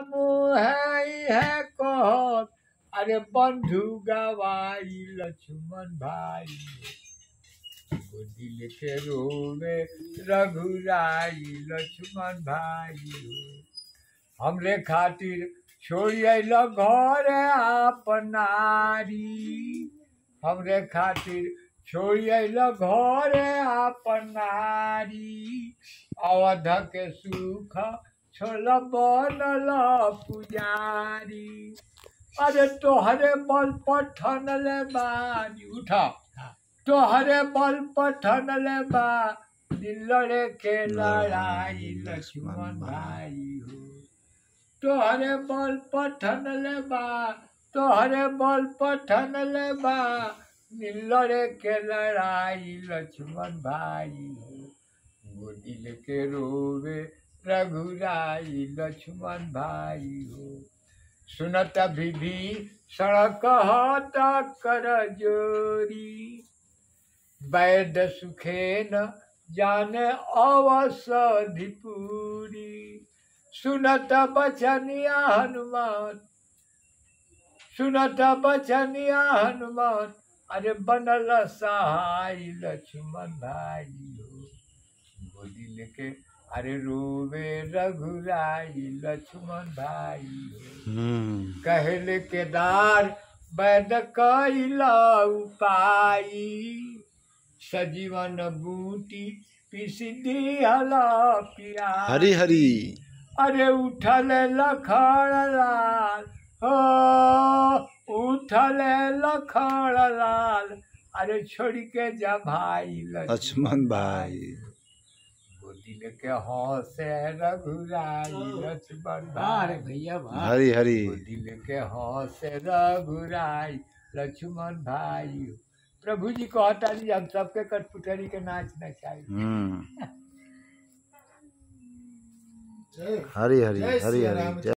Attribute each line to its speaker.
Speaker 1: है कहत अरे बंधु गवाई, लक्ष्मण भाई। दिल के रोवे रघुराई, लक्ष्मण भाई। हमरे खातिर छोड़िए घर अपनारी हमरे खातिर छोड़िए घर अपनारी अवध के सुख छोल बनल पुजारी अरे तोहरे बल पठन ले बानी। उठा। तोहरे बल पठन ले बा दिलड़े के लड़ाई लक्ष्मण भाई। हो। तोहरे बल पठन ले बा। तोहरे बल पठन ले बा। दिलड़े के लड़ाई लक्ष्मण भाई हो। वो दिल के रोवे रघुराई लक्ष्मण भाई हो। सुनत विधि सड़क हट कर जोरी। वैद सुखेन जाने अवसधि पूरी। सुनत बचनिया हनुमान, सुनत बचनिया हनुमान, अरे बनल सहाय लक्ष्मण भाई हो। गोदी लेके अरे रोवे रघुराई लक्ष्मण भाई।
Speaker 2: हम्म।
Speaker 1: कहल केदार वैद कैला उपाई। सजीवन बूटी पिसिदी हला पिया
Speaker 2: हरी हरी।
Speaker 1: अरे उठल लखड़ लाल। हो उठल लखड़ लाल। अरे छोड़ के जा भाई
Speaker 2: लक्ष्मण भाई।
Speaker 1: दिल के हौसे रघुराई लक्ष्मण
Speaker 3: अरे
Speaker 1: भाई।
Speaker 3: भैया
Speaker 2: हरी हरी।
Speaker 1: दिल के हौसे रघुराई लक्ष्मण भाई। प्रभु जी कहता जी हम सबके कठपुतरी के नाच नचाई
Speaker 3: चाहिए
Speaker 2: हरी हरी हरी हरी। जय